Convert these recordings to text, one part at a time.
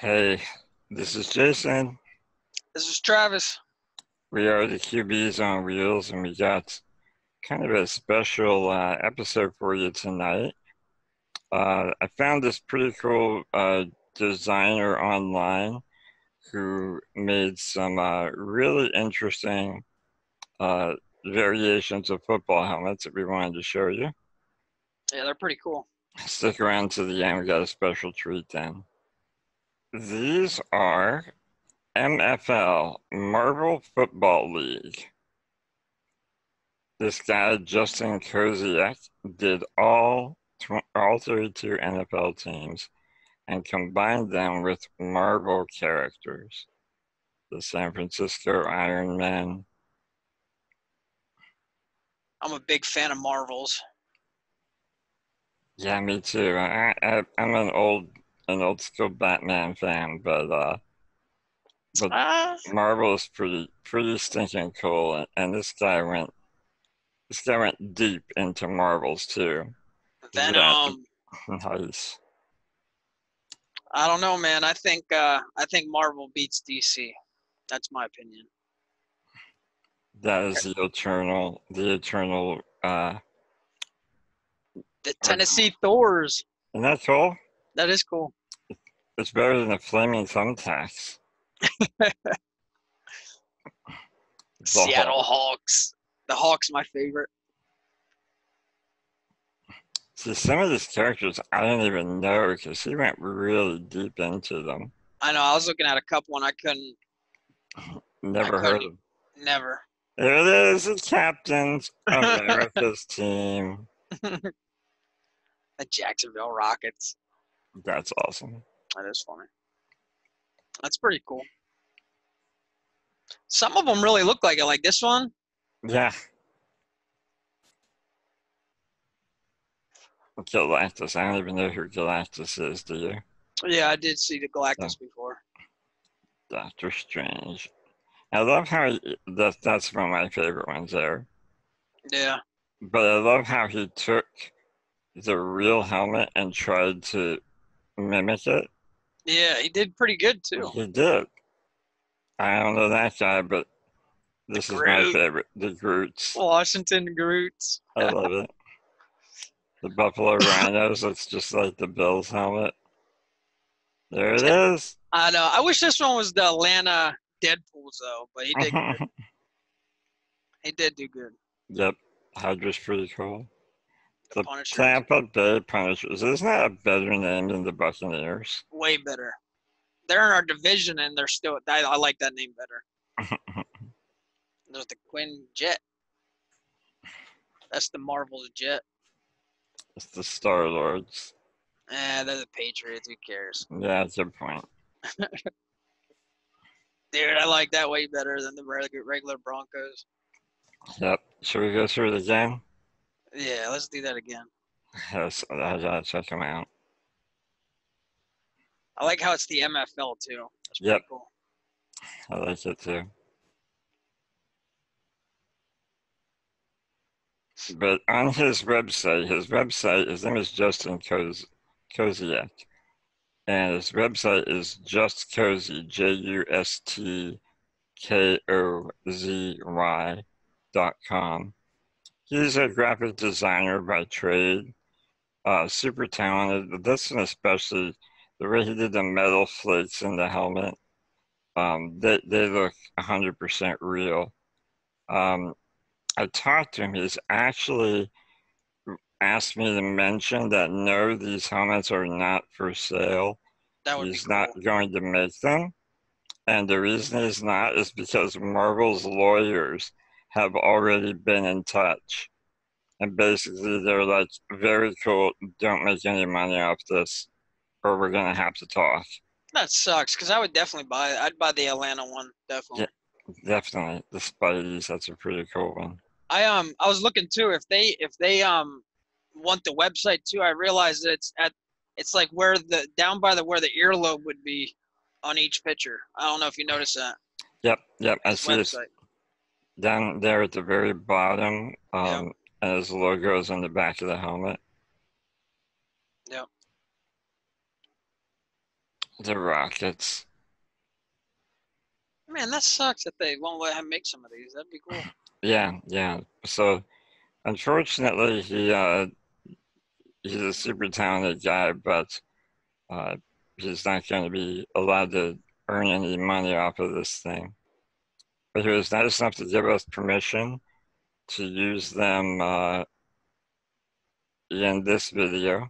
Hey, this is Jason. This is Travis. We are the QBs on Wheels, and we got kind of a special uh, episode for you tonight. Uh, I found this pretty cool uh, designer online who made some uh, really interesting uh, variations of football helmets that we wanted to show you. Yeah, they're pretty cool. Stick around to the end, we got a special treat then. These are NFL Marvel Football League. This guy, Justin Kozisek, did all, tw- all 32 NFL teams and combined them with Marvel characters. The San Francisco Iron Man. I'm a big fan of Marvels. Yeah, me too. I, I, I'm an old an old school Batman fan, but uh, but Ah, Marvel is pretty pretty stinking cool, and, and this guy went this guy went deep into Marvels too. Venom. Nice. I don't know, man. I think uh, I think Marvel beats DC. That's my opinion. That is the eternal the eternal uh The Tennessee Thors. isn't that cool? That is cool. It's better than a flaming thumbtacks. Seattle Hawk. Hawks. The Hawks, my favorite. See, some of these characters I didn't even know because he went really deep into them. I know. I was looking at a couple and I couldn't. Never I heard couldn't- of. Never. There it is, the captains of America's team. The Jacksonville Rockets. That's awesome. That is funny. That's pretty cool. Some of them really look like it. Like this one. Yeah. Galactus. I don't even know who Galactus is, do you? Yeah, I did see the Galactus before. Doctor Strange. I love how he, that, that's one of my favorite ones there. Yeah. But I love how he took the real helmet and tried to mimic it. Yeah, he did pretty good too. He did. I don't know that guy, but this is my favorite. The Groots. Washington Groots. I love it. The Buffalo Rhinos, it's just like the Bills helmet. There it is. I know. I wish this one was the Atlanta Deadpool's though, but he did good. he did do good. yep. Hydra's pretty cool. The The Punisher Tampa Bay Punishers. Isn't that a better name than the Buccaneers? way better. They're in our division and they're still. I, I like that name better. There's the Quinn Jet. That's the Marvel's jet. it's the Star Lords. Eh, they're the Patriots. Who cares? Yeah, that's a point. Dude, I like that way better than the regular regular Broncos. Yep. Should we go through the again? Yeah, let's do that again. I gotta check them out. I like how it's the MFL too. That's pretty Yep. cool. I like it too. But on his website, his website, his name is Justin Koz, Kozisek. And his website is Just Kozy, J U S T K O Z Y dot com. He's a graphic designer by trade, uh, super talented. This one, especially, the way he did the metal flakes in the helmet um, they, they look 100% real. Um, I talked to him. He's actually asked me to mention that no, these helmets are not for sale. He's cool. not going to make them. And the reason he's not is because Marvel's lawyers have already been in touch. And basically, they're like, very cool, don't make any money off this, or we're going to have to talk. That sucks because I would definitely buy it. I'd buy the Atlanta one definitely. Yeah, Definitely, the Spideys, that's a pretty cool one. I um I was looking too if they if they um want the website too. I realized that it's at it's like where the down by the where the earlobe would be on each picture. I don't know if you noticed that. Yep, yep, I see it website. Down there at the very bottom, um, Yeah. and his logo is on the back of the helmet. Yep. the Rockets. Man, that sucks that they won't let him make some of these. That'd be cool. Yeah, yeah. So, unfortunately, he uh, he's a super talented guy, but uh, he's not going to be allowed to earn any money off of this thing. But he was nice enough to give us permission to use them uh, in this video.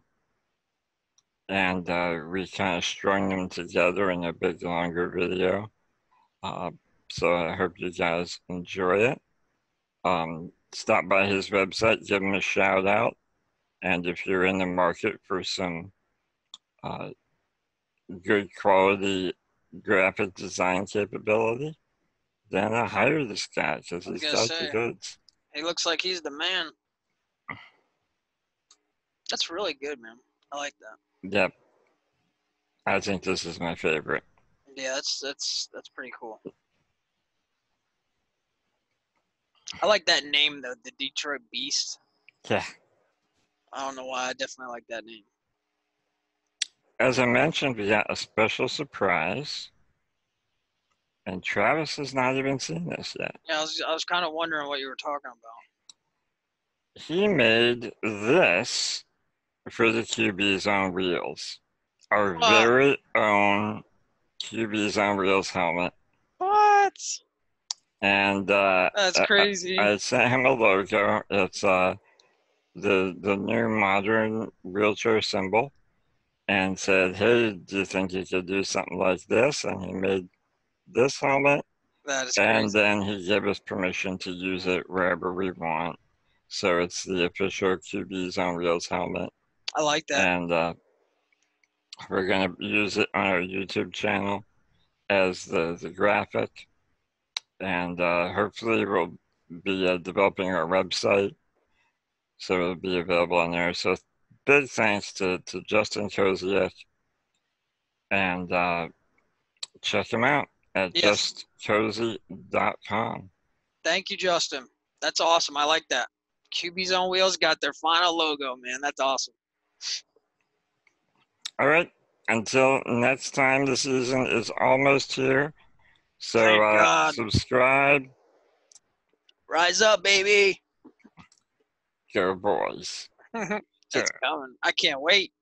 And uh, we kind of strung them together in a big longer video. Uh, so I hope you guys enjoy it. Um, stop by his website, give him a shout out. And if you're in the market for some uh, good quality graphic design capability, then I hire this guy because I was he's gonna got the goods. He looks like he's the man. That's really good, man. I like that. Yep. I think this is my favorite. Yeah, that's that's that's pretty cool. I like that name though, the Detroit Beast. Yeah. I don't know why. I definitely like that name. As I mentioned, we got a special surprise. And Travis has not even seen this yet. Yeah, I was I was kind of wondering what you were talking about. He made this for the QB's on wheels. Our Wow. very own QB's on wheels helmet. What? And uh, That's I- I- crazy. I sent him a logo. It's uh, the the new modern wheelchair symbol, and said, "Hey, do you think you could do something like this?" And he made this helmet, that is and crazy. then he gave us permission to use it wherever we want. So it's the official QB's on Wheels helmet, I like that. and uh, we're gonna use it on our YouTube channel as the the graphic, and uh, hopefully we'll be uh, developing our website, so it'll be available on there. So big thanks to to Justin Kozisek, and uh, check him out at Yes. justkozy.com. Thank you, Justin. That's awesome. I like that. QB's on Wheels got their final logo, man. That's awesome. All right. Until next time, the season is almost here. So uh, subscribe. Rise up, baby. Go boys. it's Yeah. coming. I can't wait.